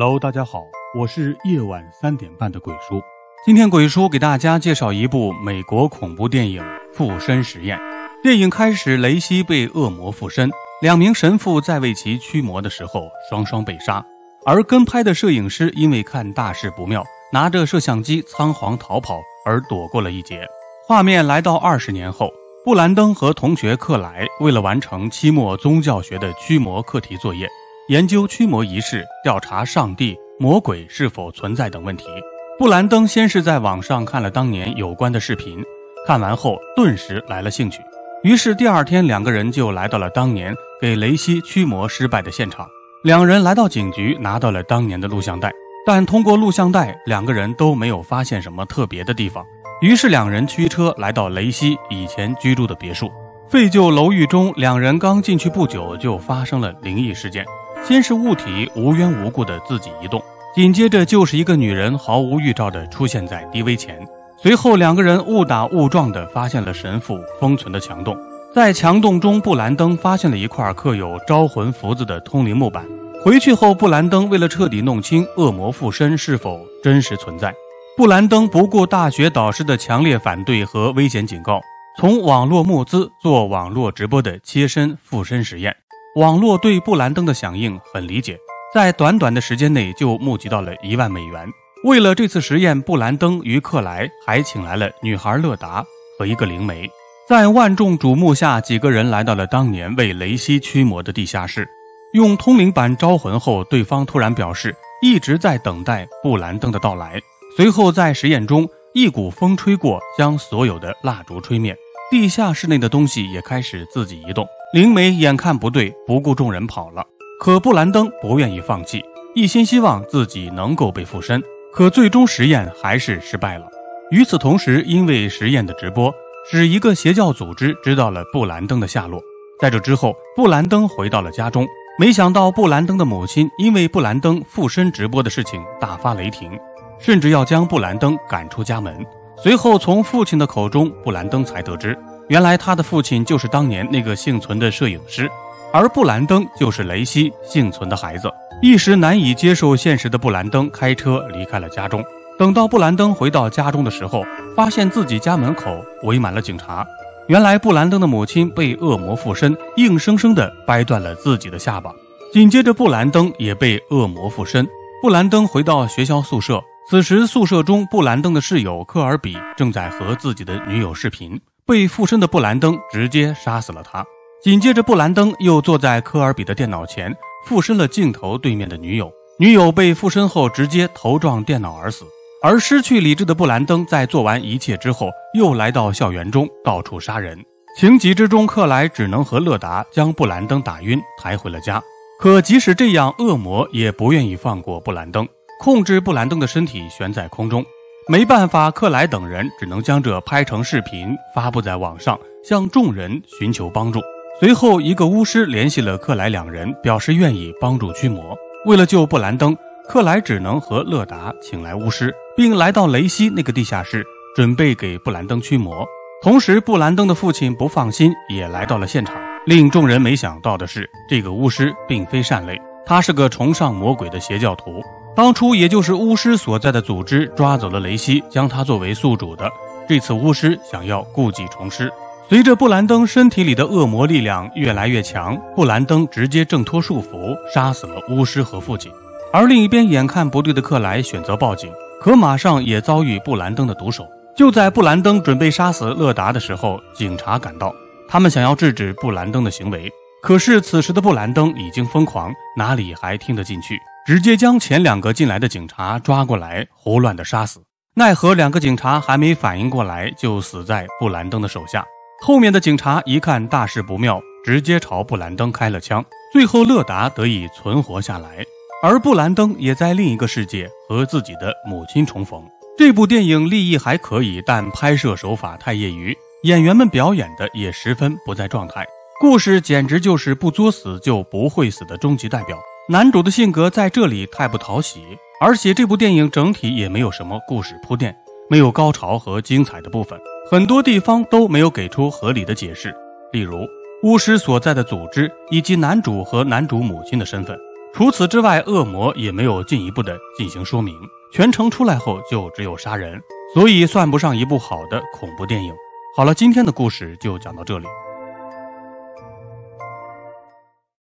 Hello，大家好，我是夜晚三点半的鬼叔。今天鬼叔给大家介绍一部美国恐怖电影《附身实验》。电影开始，雷西被恶魔附身，两名神父在为其驱魔的时候双双被杀，而跟拍的摄影师因为看大事不妙，拿着摄像机仓皇逃跑而躲过了一劫。画面来到二十年后，布兰登和同学克莱为了完成期末宗教学的驱魔课题作业。研究驱魔仪式，调查上帝、魔鬼是否存在等问题。布兰登先是在网上看了当年有关的视频，看完后顿时来了兴趣。于是第二天，两个人就来到了当年给雷西驱魔失败的现场。两人来到警局，拿到了当年的录像带，但通过录像带，两个人都没有发现什么特别的地方。于是两人驱车来到雷西以前居住的别墅。废旧楼宇中，两人刚进去不久，就发生了灵异事件。先是物体无缘无故的自己移动，紧接着就是一个女人毫无预兆的出现在 DV 前，随后两个人误打误撞的发现了神父封存的墙洞，在墙洞中，布兰登发现了一块刻有招魂符字的通灵木板。回去后，布兰登为了彻底弄清恶魔附身是否真实存在，布兰登不顾大学导师的强烈反对和危险警告，从网络募资做网络直播的切身附身实验。网络对布兰登的响应很理解，在短短的时间内就募集到了一万美元。为了这次实验，布兰登与克莱还请来了女孩乐达和一个灵媒。在万众瞩目下，几个人来到了当年为雷西驱魔的地下室，用通灵板招魂后，对方突然表示一直在等待布兰登的到来。随后在实验中，一股风吹过，将所有的蜡烛吹灭，地下室内的东西也开始自己移动。灵媒眼看不对，不顾众人跑了。可布兰登不愿意放弃，一心希望自己能够被附身。可最终实验还是失败了。与此同时，因为实验的直播，使一个邪教组织知道了布兰登的下落。在这之后，布兰登回到了家中，没想到布兰登的母亲因为布兰登附身直播的事情大发雷霆，甚至要将布兰登赶出家门。随后，从父亲的口中，布兰登才得知。原来他的父亲就是当年那个幸存的摄影师，而布兰登就是雷西幸存的孩子。一时难以接受现实的布兰登开车离开了家中。等到布兰登回到家中的时候，发现自己家门口围满了警察。原来布兰登的母亲被恶魔附身，硬生生地掰断了自己的下巴。紧接着，布兰登也被恶魔附身。布兰登回到学校宿舍，此时宿舍中布兰登的室友科尔比正在和自己的女友视频。被附身的布兰登直接杀死了他。紧接着，布兰登又坐在科尔比的电脑前，附身了镜头对面的女友。女友被附身后，直接头撞电脑而死。而失去理智的布兰登在做完一切之后，又来到校园中到处杀人。情急之中，克莱只能和乐达将布兰登打晕，抬回了家。可即使这样，恶魔也不愿意放过布兰登，控制布兰登的身体悬在空中。没办法，克莱等人只能将这拍成视频发布在网上，向众人寻求帮助。随后，一个巫师联系了克莱两人，表示愿意帮助驱魔。为了救布兰登，克莱只能和乐达请来巫师，并来到雷西那个地下室，准备给布兰登驱魔。同时，布兰登的父亲不放心，也来到了现场。令众人没想到的是，这个巫师并非善类，他是个崇尚魔鬼的邪教徒。当初也就是巫师所在的组织抓走了雷西，将他作为宿主的。这次巫师想要故技重施。随着布兰登身体里的恶魔力量越来越强，布兰登直接挣脱束缚，杀死了巫师和父亲。而另一边，眼看不对的克莱选择报警，可马上也遭遇布兰登的毒手。就在布兰登准备杀死乐达的时候，警察赶到，他们想要制止布兰登的行为。可是此时的布兰登已经疯狂，哪里还听得进去？直接将前两个进来的警察抓过来，胡乱的杀死。奈何两个警察还没反应过来，就死在布兰登的手下。后面的警察一看大事不妙，直接朝布兰登开了枪。最后，乐达得以存活下来，而布兰登也在另一个世界和自己的母亲重逢。这部电影立意还可以，但拍摄手法太业余，演员们表演的也十分不在状态。故事简直就是不作死就不会死的终极代表。男主的性格在这里太不讨喜，而且这部电影整体也没有什么故事铺垫，没有高潮和精彩的部分，很多地方都没有给出合理的解释。例如，巫师所在的组织以及男主和男主母亲的身份，除此之外，恶魔也没有进一步的进行说明，全程出来后就只有杀人，所以算不上一部好的恐怖电影。好了，今天的故事就讲到这里。